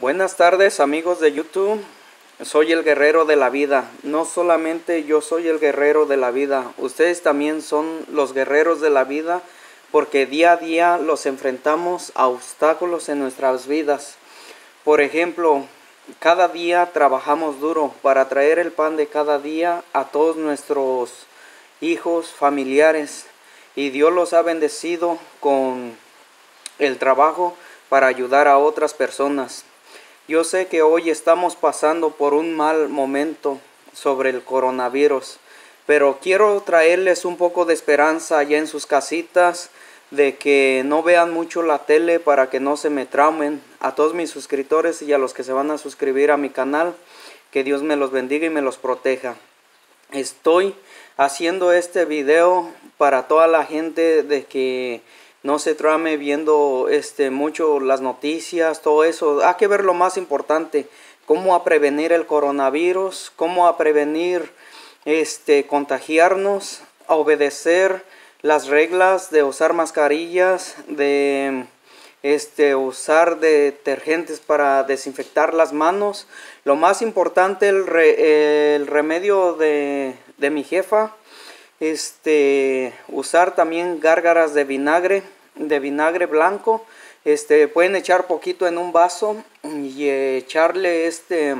Buenas tardes amigos de YouTube. Soy el guerrero de la vida. No solamente yo soy el guerrero de la vida, ustedes también son los guerreros de la vida porque día a día los enfrentamos a obstáculos en nuestras vidas. Por ejemplo, cada día trabajamos duro para traer el pan de cada día a todos nuestros hijos, familiares, y Dios los ha bendecido con el trabajo para ayudar a otras personas. Yo sé que hoy estamos pasando por un mal momento sobre el coronavirus, pero quiero traerles un poco de esperanza allá en sus casitas, de que no vean mucho la tele para que no se me traumen. A todos mis suscriptores y a los que se van a suscribir a mi canal, que Dios me los bendiga y me los proteja. Estoy haciendo este video para toda la gente de que no se trame viendo este, mucho las noticias, todo eso. Hay que ver lo más importante, cómo a prevenir el coronavirus, cómo a prevenir este, contagiarnos, a obedecer las reglas de usar mascarillas, de este, usar detergentes para desinfectar las manos. Lo más importante, el, el remedio de, de mi jefa, este, usar también gárgaras de vinagre, de vinagre blanco. Este, pueden echar poquito en un vaso y echarle este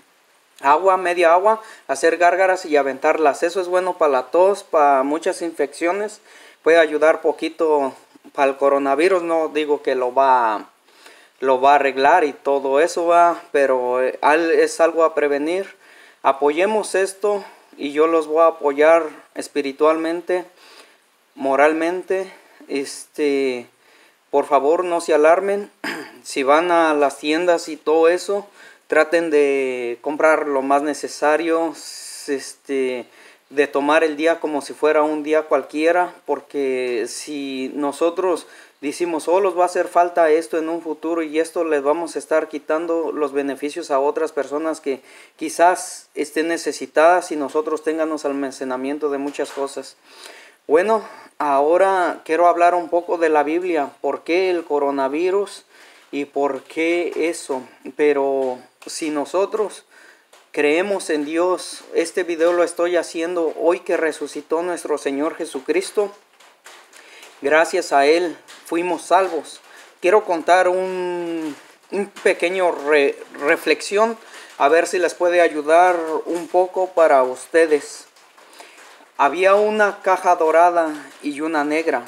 agua, media agua, hacer gárgaras y aventarlas. Eso es bueno para la tos, para muchas infecciones. Puede ayudar poquito para el coronavirus. No digo que lo va, lo va a arreglar y todo eso va, pero eh, es algo a prevenir. Apoyemos esto y yo los voy a apoyar espiritualmente, moralmente. Este, por favor, no se alarmen. si van a las tiendas y todo eso, traten de comprar lo más necesario, este, de tomar el día como si fuera un día cualquiera, porque si nosotros decimos, oh, los va a hacer falta esto en un futuro y esto les vamos a estar quitando los beneficios a otras personas que quizás estén necesitadas y nosotros tengamos almacenamiento de muchas cosas. Bueno, ahora quiero hablar un poco de la Biblia, por qué el coronavirus y por qué eso, pero si nosotros creemos en Dios, este video lo estoy haciendo hoy que resucitó nuestro Señor Jesucristo, gracias a Él fuimos salvos. Quiero contar un, pequeño reflexión, a ver si les puede ayudar un poco para ustedes. Había una caja dorada y una negra.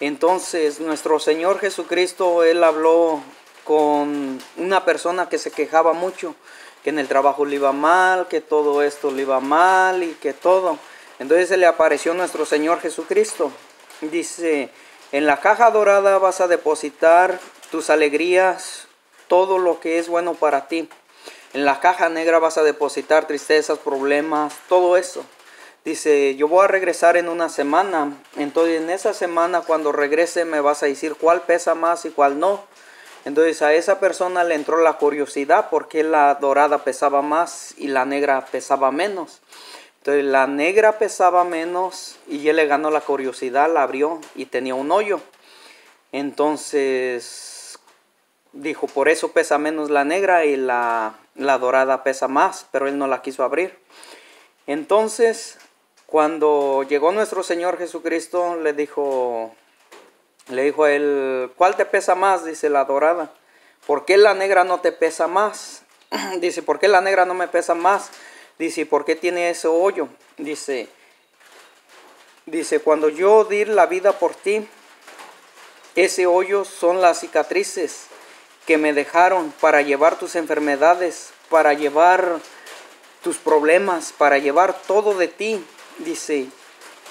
Entonces nuestro Señor Jesucristo, Él habló con una persona que se quejaba mucho, que en el trabajo le iba mal, que todo esto le iba mal y que todo. Entonces se le apareció nuestro Señor Jesucristo. Dice, en la caja dorada vas a depositar tus alegrías, todo lo que es bueno para ti. En la caja negra vas a depositar tristezas, problemas, todo eso. Dice, yo voy a regresar en una semana. Entonces en esa semana cuando regrese me vas a decir cuál pesa más y cuál no. Entonces a esa persona le entró la curiosidad porque la dorada pesaba más y la negra pesaba menos. Entonces la negra pesaba menos y él le ganó la curiosidad, la abrió y tenía un hoyo. Entonces dijo, por eso pesa menos la negra y la, la dorada pesa más, pero él no la quiso abrir. Entonces cuando llegó nuestro Señor Jesucristo, le dijo, le dijo a él, ¿cuál te pesa más? Dice la dorada. ¿Por qué la negra no te pesa más? Dice, ¿por qué la negra no me pesa más? Dice, ¿por qué tiene ese hoyo? Dice, dice, cuando yo di la vida por ti, ese hoyo son las cicatrices que me dejaron para llevar tus enfermedades, para llevar tus problemas, para llevar todo de ti. Dice,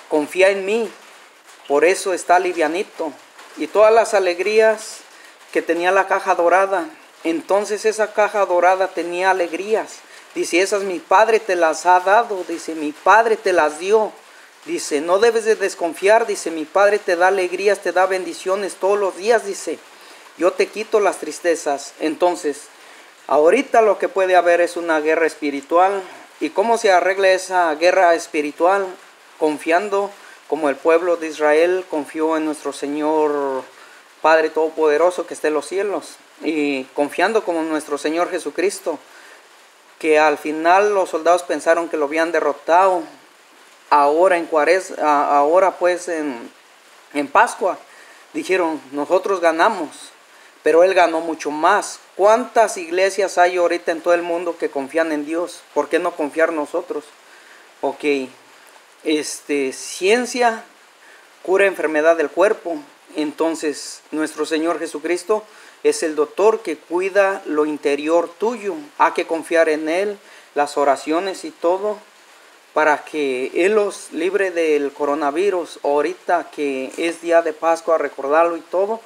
confía en mí, por eso está livianito. Y todas las alegrías que tenía la caja dorada, entonces esa caja dorada tenía alegrías Dice, esas mi Padre te las ha dado, dice, mi Padre te las dio. Dice, no debes de desconfiar, dice, mi Padre te da alegrías, te da bendiciones todos los días, dice, yo te quito las tristezas. Entonces, ahorita lo que puede haber es una guerra espiritual. ¿Y cómo se arregla esa guerra espiritual? Confiando como el pueblo de Israel confió en nuestro Señor Padre Todopoderoso que esté en los cielos y confiando como nuestro Señor Jesucristo, que al final los soldados pensaron que lo habían derrotado, ahora en ahora pues en, en Pascua, dijeron, nosotros ganamos, pero Él ganó mucho más. ¿Cuántas iglesias hay ahorita en todo el mundo que confían en Dios? ¿Por qué no confiar nosotros? Ok, este, ciencia cura enfermedad del cuerpo, entonces nuestro Señor Jesucristo es el doctor que cuida lo interior tuyo. Hay que confiar en Él, las oraciones y todo, para que Él los libre del coronavirus. Ahorita que es día de Pascua, recordarlo y todo,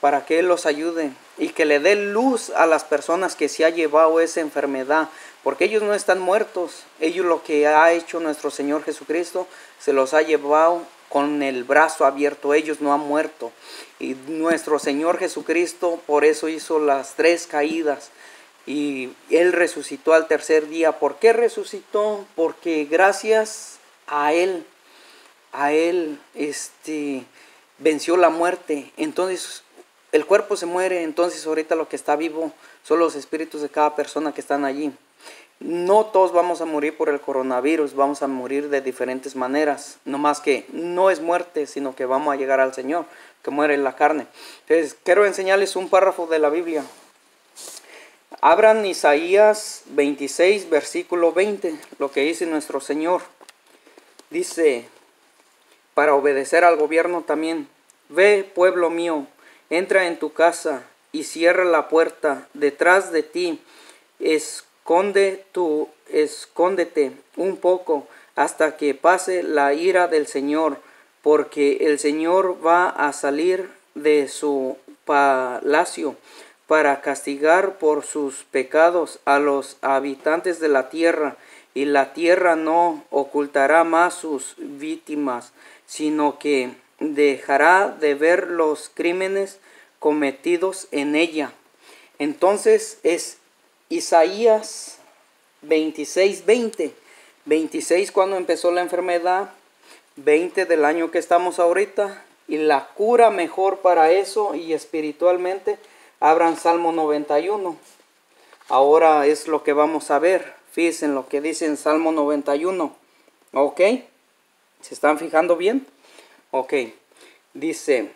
para que Él los ayude y que le dé luz a las personas que se ha llevado esa enfermedad, porque ellos no están muertos, ellos lo que ha hecho nuestro Señor Jesucristo, se los ha llevado con el brazo abierto, ellos no han muerto. Y nuestro Señor Jesucristo por eso hizo las tres caídas y Él resucitó al tercer día. ¿Por qué resucitó? Porque gracias a Él, a Él, este, venció la muerte. Entonces el cuerpo se muere, entonces ahorita lo que está vivo son los espíritus de cada persona que están allí. No todos vamos a morir por el coronavirus, vamos a morir de diferentes maneras, no más que no es muerte, sino que vamos a llegar al Señor, que muere en la carne. Entonces, quiero enseñarles un párrafo de la Biblia. Abran Isaías 26, versículo 20, lo que dice nuestro Señor. Dice, para obedecer al gobierno también, ve pueblo mío, entra en tu casa y cierra la puerta detrás de ti. Es Esconde tú, escóndete un poco hasta que pase la ira del Señor, porque el Señor va a salir de su palacio para castigar por sus pecados a los habitantes de la tierra, y la tierra no ocultará más sus víctimas, sino que dejará de ver los crímenes cometidos en ella. Entonces es Isaías 26, 20. 26 cuando empezó la enfermedad, 20 del año que estamos ahorita, y la cura mejor para eso y espiritualmente, abran Salmo 91. Ahora es lo que vamos a ver. Fíjense lo que dice en Salmo 91. ¿Ok? ¿Se están fijando bien? Ok. Dice,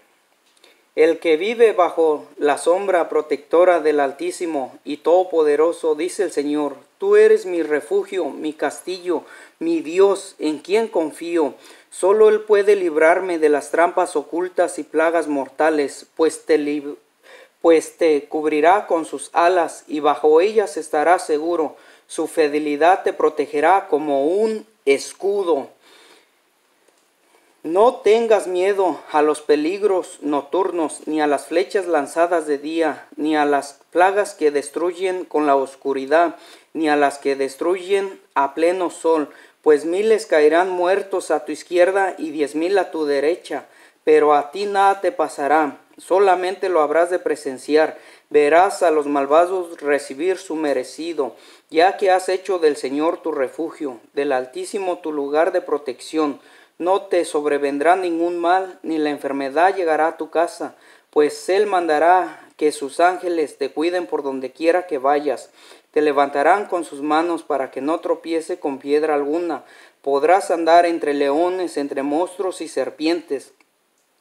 el que vive bajo la sombra protectora del Altísimo y Todopoderoso, dice el Señor, tú eres mi refugio, mi castillo, mi Dios, en quien confío. Solo Él puede librarme de las trampas ocultas y plagas mortales, pues te, pues te cubrirá con sus alas y bajo ellas estarás seguro. Su fidelidad te protegerá como un escudo. No tengas miedo a los peligros nocturnos, ni a las flechas lanzadas de día, ni a las plagas que destruyen con la oscuridad, ni a las que destruyen a pleno sol, pues miles caerán muertos a tu izquierda y diez mil a tu derecha, pero a ti nada te pasará, solamente lo habrás de presenciar, verás a los malvados recibir su merecido, ya que has hecho del Señor tu refugio, del Altísimo tu lugar de protección, no te sobrevendrá ningún mal, ni la enfermedad llegará a tu casa, pues Él mandará que sus ángeles te cuiden por donde quiera que vayas. Te levantarán con sus manos para que no tropiece con piedra alguna. Podrás andar entre leones, entre monstruos y serpientes.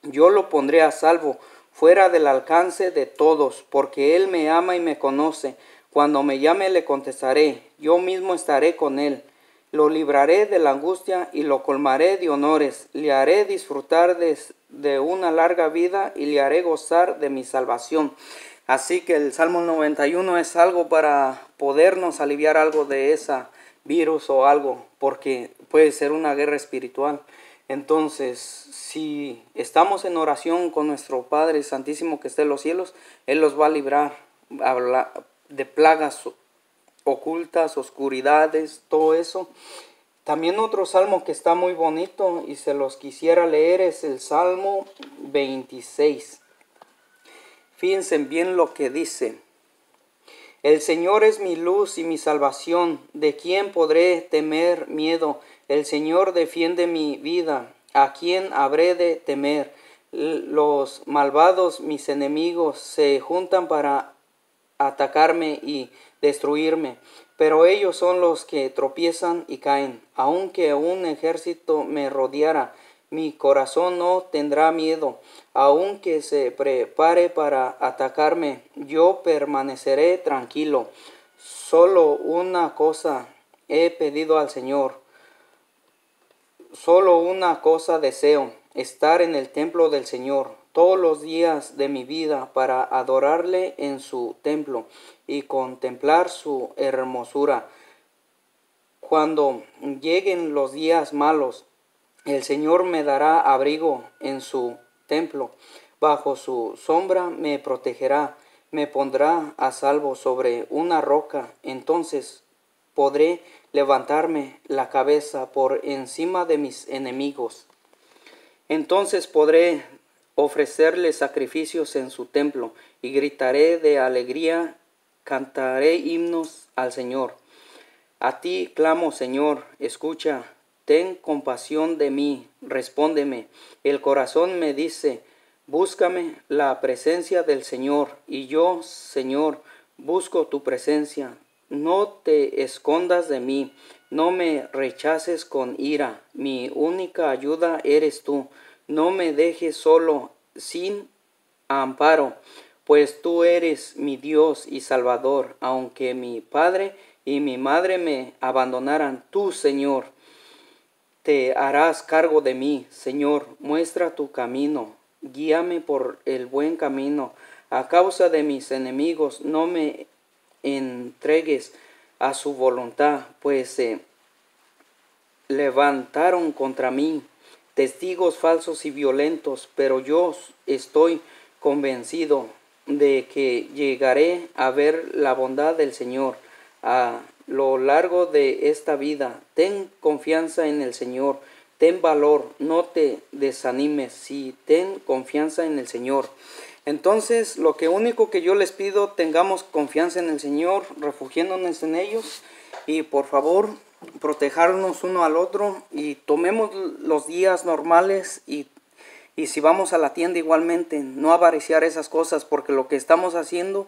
Yo lo pondré a salvo, fuera del alcance de todos, porque Él me ama y me conoce. Cuando me llame le contestaré, yo mismo estaré con Él. Lo libraré de la angustia y lo colmaré de honores. Le haré disfrutar de, una larga vida y le haré gozar de mi salvación. Así que el Salmo 91 es algo para podernos aliviar algo de ese virus o algo, porque puede ser una guerra espiritual. Entonces, si estamos en oración con nuestro Padre Santísimo que esté en los cielos, Él los va a librar de plagas ocultas, oscuridades, todo eso. También otro salmo que está muy bonito y se los quisiera leer es el Salmo 26. Fíjense bien lo que dice. El Señor es mi luz y mi salvación. ¿De quién podré temer miedo? El Señor defiende mi vida. ¿A quién habré de temer? Los malvados, mis enemigos, se juntan para atacarme y destruirme, pero ellos son los que tropiezan y caen. Aunque un ejército me rodeara, mi corazón no tendrá miedo. Aunque se prepare para atacarme, yo permaneceré tranquilo. Solo una cosa he pedido al Señor. Solo una cosa deseo, estar en el templo del Señor todos los días de mi vida para adorarle en su templo y contemplar su hermosura. Cuando lleguen los días malos, el Señor me dará abrigo en su templo, bajo su sombra me protegerá, me pondrá a salvo sobre una roca, entonces podré levantarme la cabeza por encima de mis enemigos. Entonces podré ofrecerle sacrificios en su templo y gritaré de alegría, cantaré himnos al Señor. A ti clamo, Señor, escucha, ten compasión de mí, respóndeme. El corazón me dice, búscame la presencia del Señor, y yo, Señor, busco tu presencia. No te escondas de mí, no me rechaces con ira, mi única ayuda eres tú no me dejes solo sin amparo, pues tú eres mi Dios y Salvador, aunque mi padre y mi madre me abandonaran, tú, Señor, te harás cargo de mí, Señor, muestra tu camino, guíame por el buen camino, a causa de mis enemigos, no me entregues a su voluntad, pues se levantaron contra mí testigos falsos y violentos, pero yo estoy convencido de que llegaré a ver la bondad del Señor a lo largo de esta vida. Ten confianza en el Señor, ten valor, no te desanimes, si ten confianza en el Señor. Entonces, lo que único que yo les pido, tengamos confianza en el Señor, refugiéndonos en ellos y por favor, protegernos uno al otro y tomemos los días normales y, y si vamos a la tienda igualmente, no avariciar esas cosas porque lo que estamos haciendo,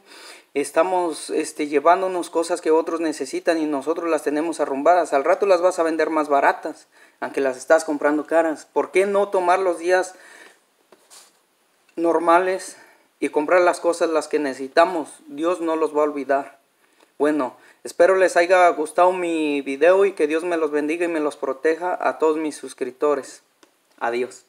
estamos este, llevándonos cosas que otros necesitan y nosotros las tenemos arrumbadas. Al rato las vas a vender más baratas, aunque las estás comprando caras. ¿Por qué no tomar los días normales y comprar las cosas las que necesitamos? Dios no los va a olvidar. Bueno, espero les haya gustado mi video y que Dios me los bendiga y me los proteja a todos mis suscriptores. Adiós.